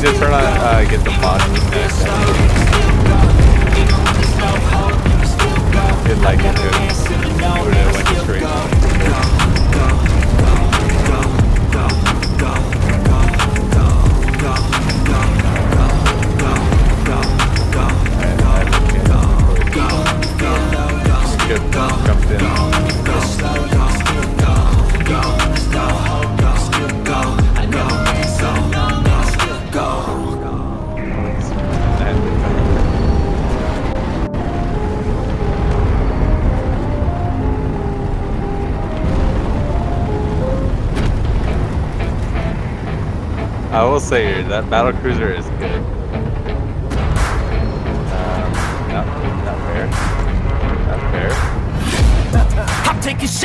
trying to uh, get the boss next. Did like it, dude. Would have went straight. Skip jumped in. I will say that battle cruiser is good. Um, not, not fair. Not fair. I'm taking shots.